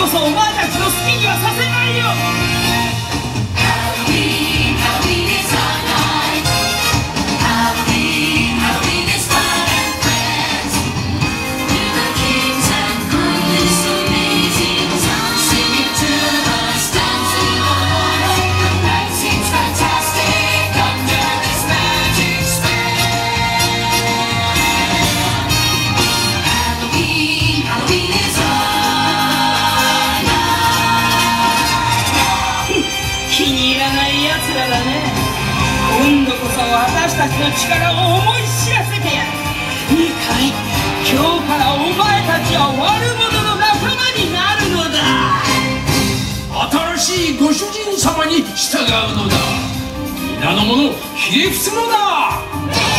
こそお前たちの好きにはさせないよ。の力を思い知らせてやる。いいかい今日からお前たちは悪者の仲間になるのだ。新しいご主人様に従うのだ。皆の者ひれ伏すのだ。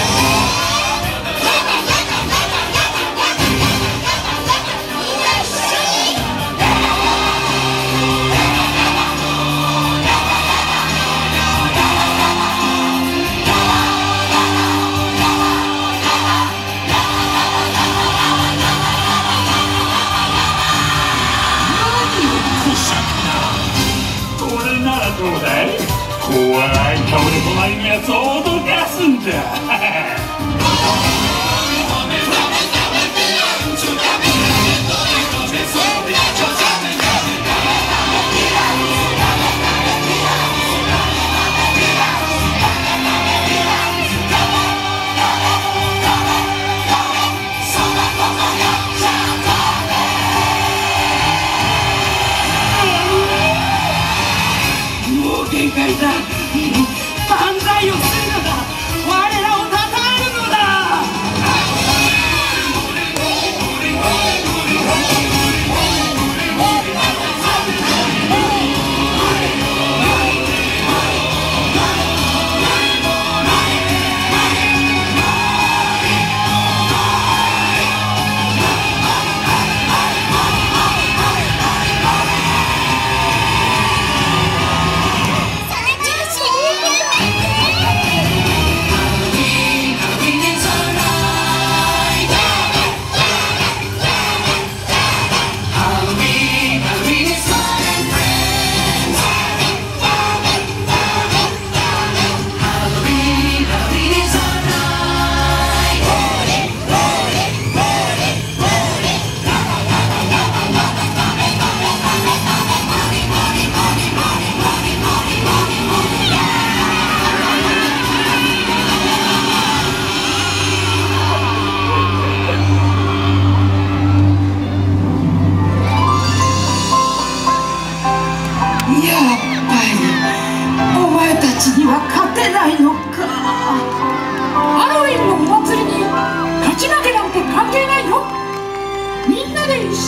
どうだい。怖い。かもで隣にやつを脅かすんだ。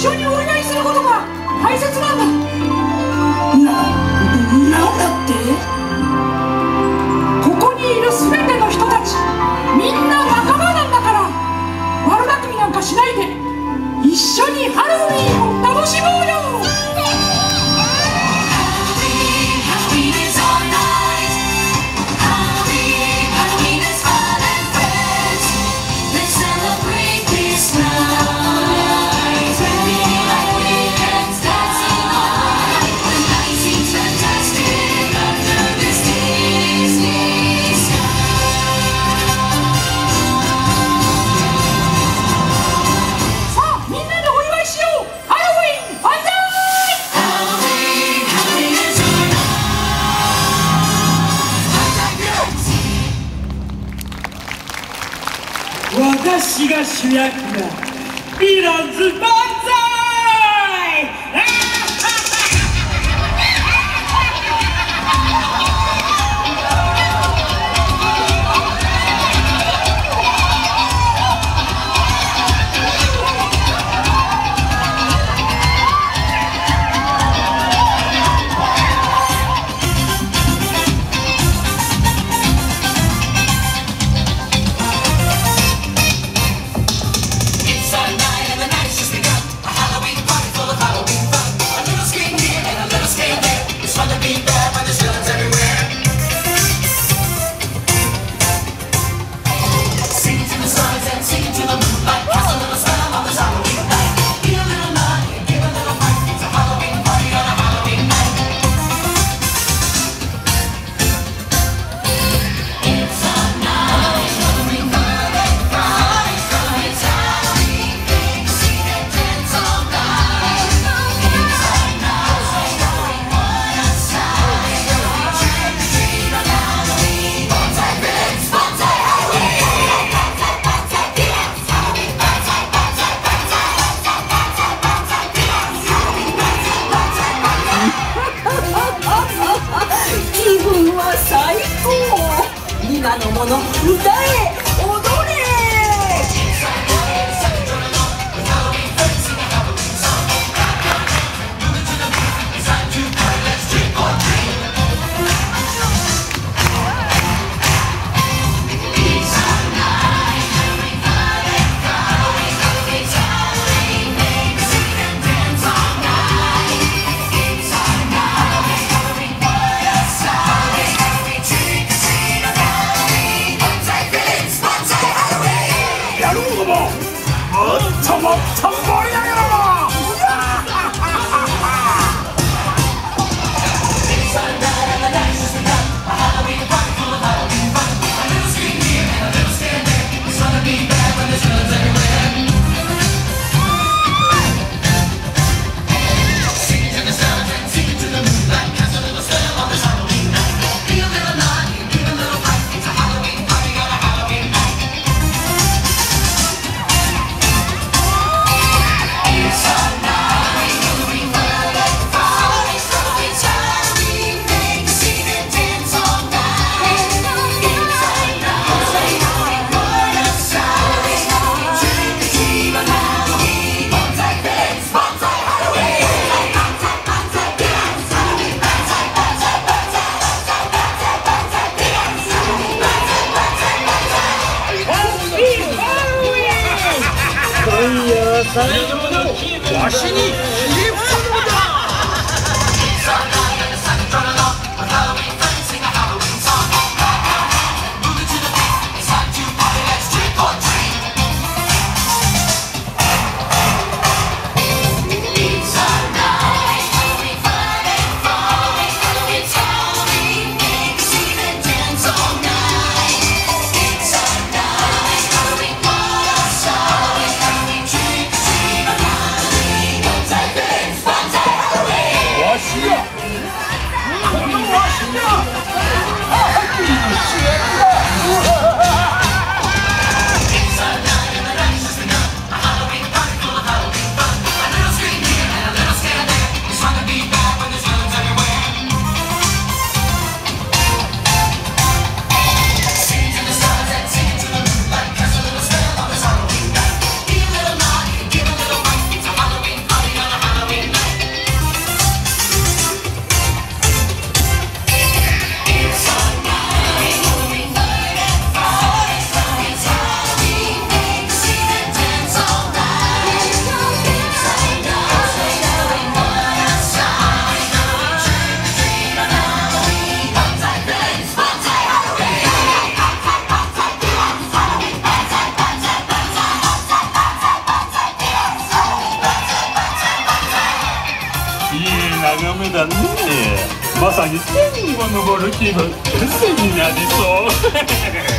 緒にお祝いすることが大切なんだ。ななんだって？ここにいる全ての人たちみんな仲間なんだから悪巧みなんかしないで一緒にハロウィンを楽しもうよ。私が主役だ。ヴィランズバーわしに切れ伏すのだ。まさに天にも昇る気分癖になりそう。